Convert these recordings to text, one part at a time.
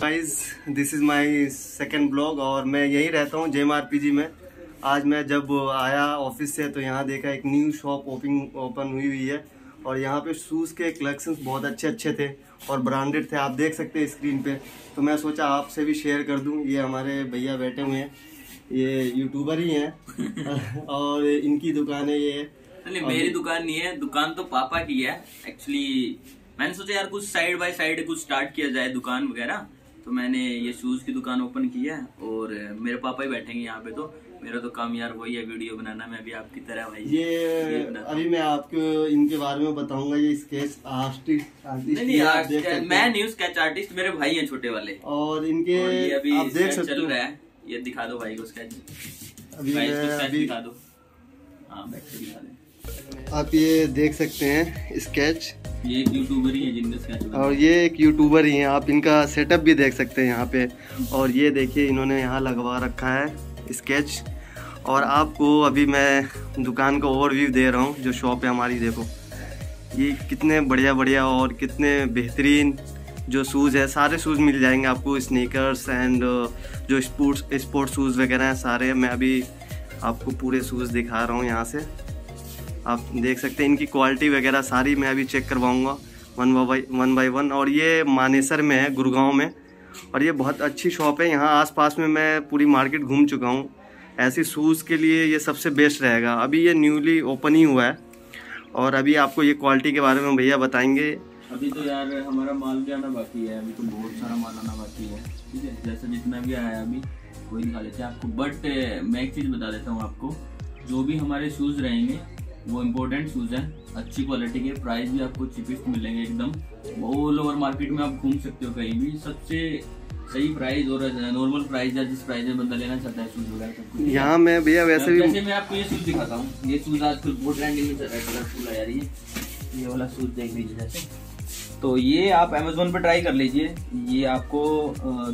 Guys this is my second blog और मैं यहीं रहता हूँ आरपीजी में। आज मैं जब आया ऑफ़िस से तो यहाँ देखा एक न्यू शॉप ओपनिंग ओपन हुई हुई है और यहाँ पे शूज़ के कलेक्शंस बहुत अच्छे अच्छे थे और ब्रांडेड थे। आप देख सकते हैं स्क्रीन पे। तो मैं सोचा आपसे भी शेयर कर दूँ। ये हमारे भैया बैठे हुए हैं। ये यूट्यूबर ही हैं। और इनकी दुकान है ये। नहीं मेरी दुकान नहीं है। दुकान तो पापा की है। एक्चुअली मैंने सोचा यार कुछ साइड बाय साइड कुछ स्टार्ट किया जाए दुकान वगैरह। तो मैंने ये शूज़ की दुकान ओपन की है और मेरे पापा ही बैठेंगे यहाँ पे तो। मेरा तो काम यार वही है वीडियो बनाना मैं भी आपकी तरह भाई। ये अभी मैं आपको इनके बारे में बताऊँगा ये स्केच आर्टिस्ट नहीं नहीं आर्टिस्ट मैं नहीं स्केच आर्टिस्ट मेरे भाई हैं छोटे वाले। और इनके और ये अभी आप देख सकते चल रहा है। ये दिखा दो भाई को स्केच अभी अभी दिखा दो। हाँ बैठ के दिखा दे। आप ये देख सकते हैं स्केच ये एक यूट्यूबर ही है जिनका और ये एक यूट्यूबर ही है आप इनका सेटअप भी देख सकते हैं यहाँ पे। और ये देखिए इन्होंने यहाँ लगवा रखा है स्केच और आपको अभी मैं दुकान का ओवरव्यू दे रहा हूँ जो शॉप है हमारी देखो। ये कितने बढ़िया बढ़िया और कितने बेहतरीन जो शूज़ है सारे शूज़ मिल जाएँगे आपको स्नीकर्स एंड जो स्पोर्ट्स स्पोर्ट्स शूज़ वगैरह हैं सारे। मैं अभी आपको पूरे शूज़ दिखा रहा हूँ यहाँ से। आप देख सकते हैं इनकी क्वालिटी वगैरह सारी मैं अभी check करवाऊँगा one by one by one और ये मानेसर में है, गुड़गांव में। और ये बहुत अच्छी शॉप है। यहाँ आसपास में मैं पूरी मार्केट घूम चुका हूँ। ऐसी शूज़ के लिए ये सबसे बेस्ट रहेगा। अभी ये न्यूली ओपन ही हुआ है। और अभी आपको ये क्वालिटी के बारे में भैया बताएँगे। अभी तो यार हमारा माल भी आना बाकी है। अभी तो बहुत सारा माल आना बाकी है। ठीक है? जैसे जितना भी आया अभी कोई दिखा लेते हैं आपको। बट मैं एक चीज़ बता देता हूँ आपको। जो भी हमारे शूज़ रहेंगे वो इम्पोर्टेंट शूज़ हैं। अच्छी क्वालिटी के प्राइस भी आपको चीपेस्ट मिलेंगे एकदम। ऑल ओवर मार्केट में आप घूम सकते हो कहीं भी। सबसे सही प्राइस और नॉर्मल प्राइस या जिस प्राइस में बंदा लेना चाहता है शूज़ वगैरह सब कुछ। यहाँ मैं भैया वैसे भी जैसे मैं आपको ये शूज़ दिखाता हूँ। ये शूज़ आजकल बहुत ट्रेंडिंग में चल रहा है कलरफुल है यार ये ये वाला शूज़ देख लीजिए जैसे। तो ये आप अमेजोन पे ट्राई कर लीजिए। ये आपको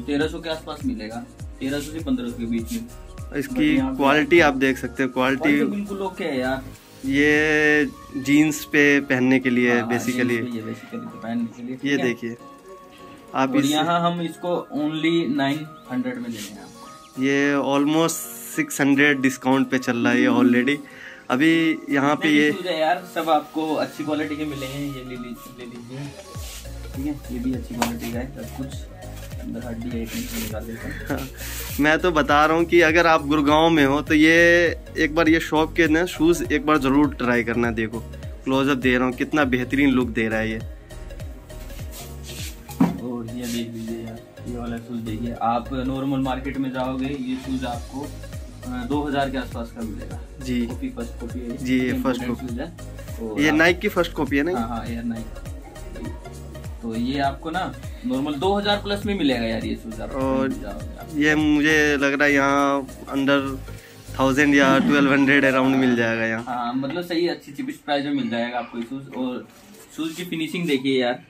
तेरह सौ के आसपास मिलेगा। तेरह सौ से पंद्रह सौ के बीच में। इसकी क्वालिटी आप देख सकते हो क्वालिटी तो बिल्कुल ओके है यार। ये जीन्स पे पहनने के लिए हाँ, बेसिकली ये बेसिकली पहनने के लिए ये देखिए। आप इस... यहाँ हम इसको ओनली नाइन हंड्रेड में हैं। ये ऑलमोस्ट सिक्स हंड्रेड डिस्काउंट पे चल रहा है ये ऑलरेडी अभी यहाँ पे ये यार सब आपको अच्छी क्वालिटी के मिलेंगे ये ले लीजिए। ठीक है ये भी अच्छी क्वालिटी का है सब कुछ। हाँ, मैं तो बता रहा हूँ कि अगर आप गुड़गांव में हो तो ये एक बार ये शॉप के ना शूज़ एक बार ज़रूर ट्राई करना देखो। क्लोजअप दे रहा हूँ कितना बेहतरीन लुक दे रहा है ये। और ये देख लीजिए यार ये वाला शूज़ देखिए आप नॉर्मल मार्केट में जाओगे ये शूज़ आपको दो हज़ार के आसपास का मिलेगा। जी। कॉपी फ़र्स्ट कॉपी है जी ये फ़र्स्ट कॉपी है ये नाइक की फ़र्स्ट कॉपी है ना हाँ हाँ एयर नाइक तो ये आपको ना नॉर्मल 2000 प्लस में मिलेगा यार ये शूज़ और ये मुझे लग रहा है यहाँ अंडर थाउज़ेंड या ट्वेल्व हंड्रेड अराउंड मिल जाएगा यहाँ। हाँ मतलब सही अच्छी चीपेस्ट प्राइस में मिल जाएगा आपको शूज़ और शूज़ की फिनिशिंग देखिए यार।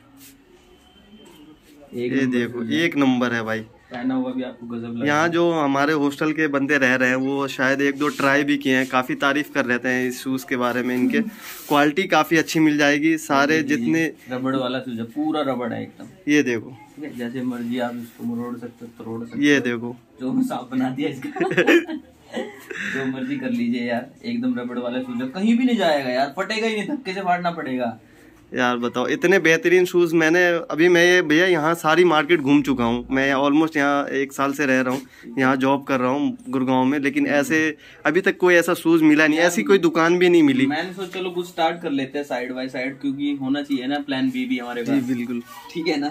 एक ये देखो एक नंबर है भाई। पहना हुआ भी आपको गजब यहाँ जो हमारे हॉस्टल के बंदे रह रहे हैं वो शायद एक दो ट्राई भी किए हैं। काफ़ी तारीफ़ कर रहे हैं इस शूज़ के बारे में इनके। क्वालिटी काफ़ी अच्छी मिल जाएगी। सारे जितने रबड़ वाला शूज़ है पूरा रबड़ है एकदम। ये देखो। जैसे मर्ज़ी आप इसको मरोड़ सकते हो तोड़ सकते ये देखो। जो साफ़ बना दिया इसका। जो मर्ज़ी कर लीजिए यार एकदम रबड़ वाला शूज़ कहीं भी नहीं जाएगा यार फटेगा ही नहीं धक्के से फाड़ना पड़ेगा। यार बताओ इतने बेहतरीन शूज़ मैंने अभी मैं ये भैया यहाँ सारी मार्केट घूम चुका हूँ। मैं ऑलमोस्ट यहाँ एक साल से रह रहा हूँ यहाँ जॉब कर रहा हूँ गुड़गांव में लेकिन ऐसे अभी तक कोई ऐसा शूज़ मिला नहीं ऐसी कोई दुकान भी नहीं मिली। मैंने सोचा चलो कुछ स्टार्ट कर लेते हैं साइड बाय साइड क्योंकि होना चाहिए ना प्लान बी भी हमारे पास। बिल्कुल। ठीक है ना?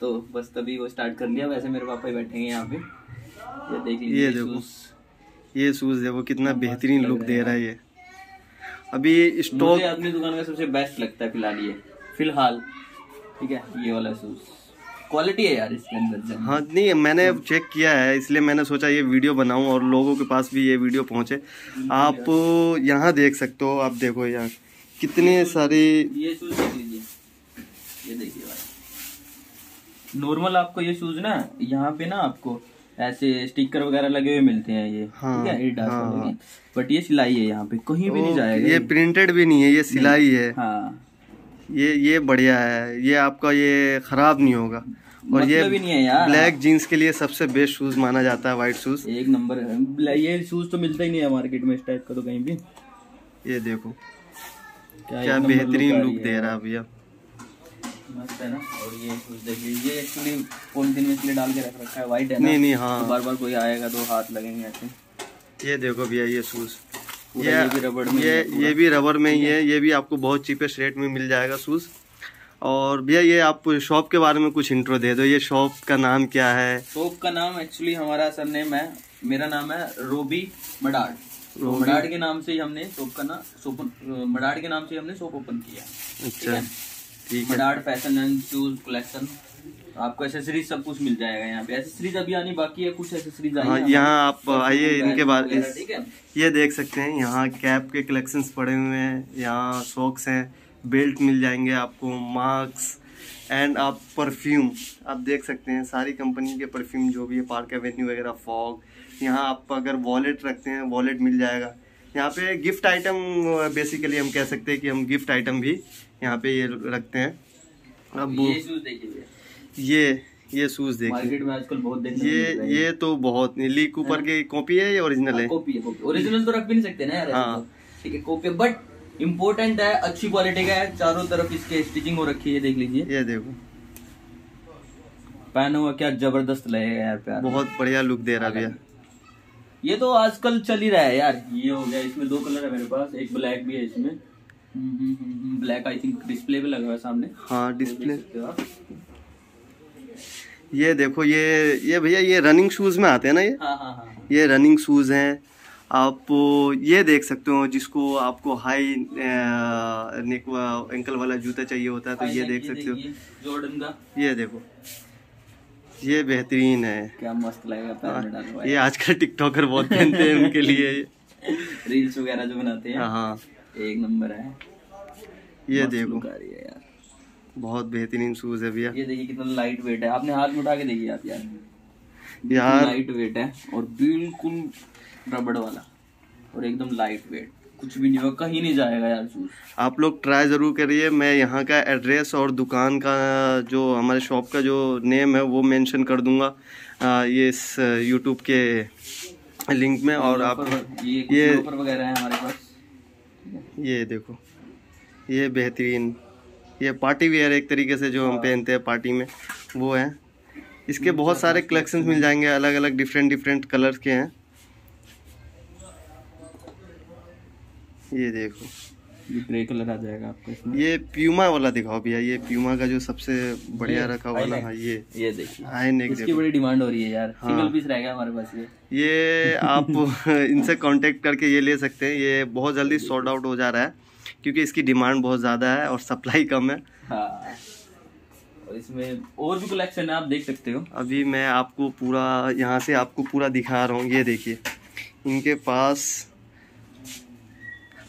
तो बस तभी वो स्टार्ट कर लिया वैसे मेरे पापा ही बैठेंगे यहाँ पे। ये देख लीजिए ये देखो ये शूज़ देखो कितना बेहतरीन लुक दे रहा है ये। अभी स्टॉक अपनी दुकान का सबसे बेस्ट लगता है फ़िलहाल ये। फ़िलहाल। ठीक है? ये वाला शूज़ क्वालिटी है यार इसके अंदर हाँ नहीं मैंने चेक किया है इसलिए मैंने सोचा ये वीडियो बनाऊँ और लोगों के पास भी ये वीडियो पहुँचे। आप यहाँ देख सकते हो आप देखो यार कितने सारे ये शूज़ देख लीजिए। ये देखिए नॉर्मल आपको ये शूज़ ना यहाँ पे ना आपको ऐसे स्टिकर वगैरह लगे हुए मिलते हैं ये हाँ, ठीक है हाँ, बट ये सिलाई है यहाँ पे कहीं भी नहीं जाएगा ये प्रिंटेड भी नहीं है ये सिलाई है। हाँ। ये ये बढ़िया है ये आपका ये ख़राब नहीं होगा। और ये मतलब ही नहीं है यार। ब्लैक जीन्स के लिए सबसे बेस्ट शूज़ माना जाता है व्हाइट शूज़ एक नंबर है। ये शूज़ तो मिलता ही नहीं है मार्केट में इस टाइप का तो कहीं भी। ये देखो क्या क्या बेहतरीन आ लुक दे रहा है भैया। मस्त है ना? और ये शूज़ देखिए ये एक्चुअली पॉलिथीन में इसलिए डाल के रख रखा है? व्हाइट है ना? नहीं नहीं तो हाँ बार बार कोई आएगा तो हाथ लगेंगे ऐसे। ये देखो भैया ये शूज़ ये ये भी रबड़ में ये ये भी रबर में ही है। ये भी आपको बहुत चीपेस्ट रेट में मिल जाएगा शूज़ और भैया ये आप शॉप के बारे में कुछ इंट्रो दे दो ये शॉप का नाम क्या है? शॉप का नाम एक्चुअली हमारा सरनेम है मेरा नाम है रोबी मडाड तो मडाड के नाम से ही हमने शॉप का नाम शॉप मडाड के नाम से हमने शॉप ओपन किया अच्छा। ठीक फ़ैशन एंड शूज़ कलेक्शन आपको एसेसरीज सब कुछ मिल जाएगा यहाँ पे। एसेसरीज अभी आनी बाकी है कुछ एसेसरीज आई हाँ यहाँ आप आइए इनके बारे है? ये देख सकते हैं यहाँ कैप के कलेक्शंस पड़े हुए हैं यहाँ सॉक्स हैं बेल्ट मिल जाएँगे आपको मास्क एंड आप परफ्यूम आप देख सकते हैं सारी कंपनी के परफ्यूम जो भी है पार्क एवेन्यू वगैरह फॉग यहाँ आप अगर वॉलेट रखते हैं वॉलेट मिल जाएगा। यहाँ पे गिफ्ट आइटम बेसिकली हम कह सकते हैं कि हम गिफ्ट आइटम भी यहाँ पे ये रखते हैं। अब ये शूज़ ये ये शूज़ देखिए। मार्केट में आजकल बहुत देखने ये हैं। ये तो बहुत ली कूपर की कॉपी है या ओरिजिनल है कॉपी है ओरिजिनल तो रख भी नहीं सकते ना यार हाँ। तो। ठीक है कॉपी बट इम्पोर्टेंट है अच्छी क्वालिटी का है। चारों तरफ़ इसके स्टिचिंग हो रखी है देख लीजिए। ये देखो। पहना हुआ क्या ज़बरदस्त लगेगा यार प्यार। बहुत बढ़िया लुक दे रहा भैया। ये तो आजकल चल ही रहा है यार। ये हो गया इसमें दो कलर है मेरे पास एक ब्लैक भी है इसमें। ब्लैक आई थिंक डिस्प्ले पे लगा हुआ सामने। हाँ डिस्प्ले हो। ये देखो ये ये भैया ये रनिंग शूज़ में आते हैं ना ये? हाँ हाँ हाँ हाँ। ये रनिंग शूज़ हैं। आप ये देख सकते हो जिसको आपको हाई नेक एंकल वाला जूता चाहिए होता है तो ये देख सकते हो। जॉर्डन का। ये देखो। ये बेहतरीन है। क्या मस्त लगेगा हाँ, ये आजकल टिकटॉकर बहुत पहनते हैं उनके लिए। रील्स वगैरह जो बनाते हैं हाँ। एक नंबर है। ये देखो। है यार। बहुत बेहतरीन शूज़ है भैया। ये देखिए कितना लाइट वेट है। आपने हाथ में उठा के देखिए आप यार? यार। लाइट वेट है और बिल्कुल रबड़ वाला और एकदम लाइट वेट कुछ भी नहीं होगा कहीं नहीं जाएगा यार शूज़ आप लोग ट्राई ज़रूर करिए। मैं यहाँ का एड्रेस और दुकान का जो हमारे शॉप का जो नेम है वो मेंशन कर दूँगा आ, ये इस यूट्यूब के लिंक में और आप ये ये- वगैरह है हमारे पास। ये देखो ये बेहतरीन ये पार्टी वेयर एक तरीके से जो हम पहनते हैं पार्टी में वो है। इसके बहुत सारे कलेक्शन मिल जाएँगे अलग अलग डिफरेंट डिफरेंट कलर्स के हैं। ये देखो ये ग्रे कलर आ जाएगा आपको इसमें। ये प्यूमा वाला दिखाओ भैया ये प्यूमा का जो सबसे बढ़िया रखा हाईनेक। हाँ ये ये देखिए। नेक इसकी बड़ी डिमांड हो रही है यार। हाँ। सिंगल पीस रह गया हमारे पास ये। ये आप इनसे कांटेक्ट करके ये ले सकते हैं। ये बहुत जल्दी सॉर्ट आउट हो जा रहा है क्योंकि इसकी डिमांड बहुत ज़्यादा है और सप्लाई कम है। हाँ। और इसमें और भी कलेक्शन है आप देख सकते हो। अभी मैं आपको पूरा यहाँ से आपको पूरा दिखा रहा हूँ। ये देखिए इनके पास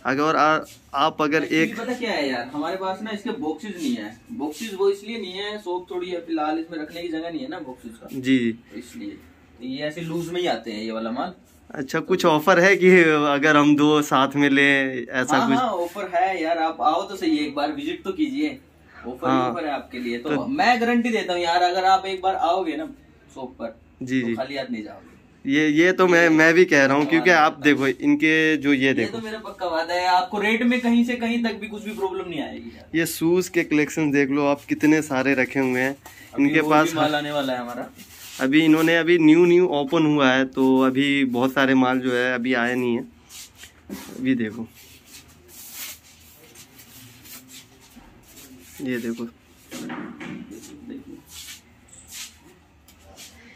अगर आ, आप अगर एक पता क्या है यार? हमारे पास ना इसके बॉक्सेस नहीं है। बॉक्सेस वो इसलिए नहीं है शॉप थोड़ी है फ़िलहाल इसमें रखने की जगह नहीं है ना बॉक्सेस का। जी। तो इसलिए। तो ये ऐसे लूज में ही आते हैं ये वाला माल। अच्छा कुछ ऑफ़र है कि अगर हम दो साथ में लें ऐसा हाँ कुछ? हाँ ऑफ़र है यार। आप आओ तो सही एक बार विज़िट तो कीजिए। ऑफ़र हाँ। ऑफ़र है आपके लिए। तो, मैं गारंटी देता हूँ यार अगर आप एक बार आओगे ना शॉप पर जी तो जी। खाली हाथ नहीं जाओगे। ये ये तो मैं मैं भी कह रहा हूँ क्योंकि आप देखो इनके जो ये ये देखो। तो मेरा पक्का वादा है आपको रेट में कहीं से कहीं तक भी कुछ भी प्रॉब्लम नहीं आएगी ये शूज़ के कलेक्शन देख लो आप कितने सारे रखे हुए हैं। इनके पास माल आने वाला है हमारा। अभी इन्होंने अभी न्यू न्यू ओपन हुआ है तो अभी बहुत सारे माल जो है अभी आया नहीं है। अभी देखो। ये देखो।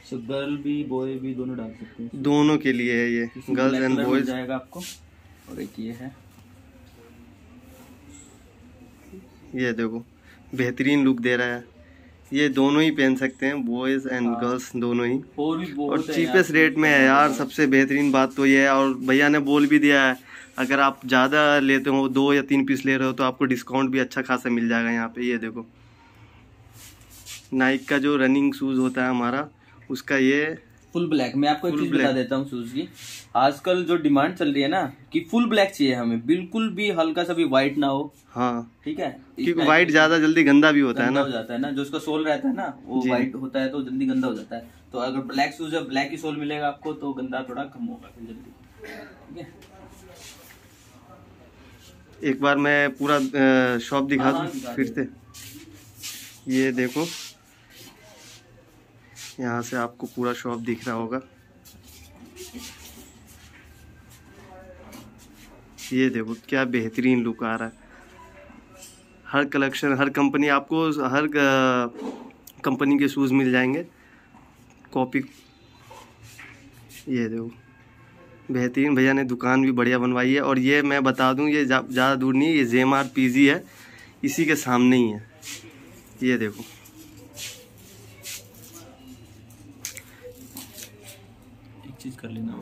सो गर्ल भी बॉय भी दोनों डाल सकते हैं। दोनों के लिए है ये गर्ल्स एंड बॉयज़ जाएगा आपको। और एक ये है। ये देखो बेहतरीन लुक दे रहा है। ये दोनों ही पहन सकते हैं बॉयज़ एंड। गर्ल्स दोनों ही। और भी और चीपेस्ट रेट में है यार सबसे बेहतरीन बात तो ये है। और भैया ने बोल भी दिया है अगर आप ज़्यादा लेते हो दो या तीन पीस ले रहे हो तो आपको डिस्काउंट भी अच्छा खासा मिल जाएगा यहाँ पे। ये देखो नाइक का जो रनिंग शूज़ होता है हमारा उसका ये फुल ब्लैक। मैं आपको एक चीज़ बता देता हूँ शूज़ की आजकल जो डिमांड चल रही है ना कि फुल ब्लैक चाहिए हमें। बिल्कुल भी हल्का सा भी व्हाइट ना हो। हाँ। ठीक है? क्योंकि की- ज़्यादा जल्दी गंदा भी होता है ना। हो जाता है ना। जो उसका सोल रहता है ना वो व्हाइट होता है तो जल्दी गंदा हो जाता है। तो अगर ब्लैक शूज़ है ब्लैक ही सोल मिलेगा आपको तो गंदा थोड़ा कम होगा फिर जल्दी। एक बार मैं पूरा शॉप दिखा हाँ, हाँ, दूँ फिर से। ये देखो। यहाँ से आपको पूरा शॉप दिख रहा होगा। ये देखो क्या बेहतरीन लुक आ रहा है। हर कलेक्शन हर कंपनी आपको हर कंपनी के शूज़ मिल जाएँगे। कॉपी ये देखो बेहतरीन भैया ने दुकान भी बढ़िया बनवाई है। और ये मैं बता दूँ ये ज़्यादा जा, दूर नहीं ये जेम आर पी है। इसी के सामने ही है। ये देखो। चीज़ कर लेना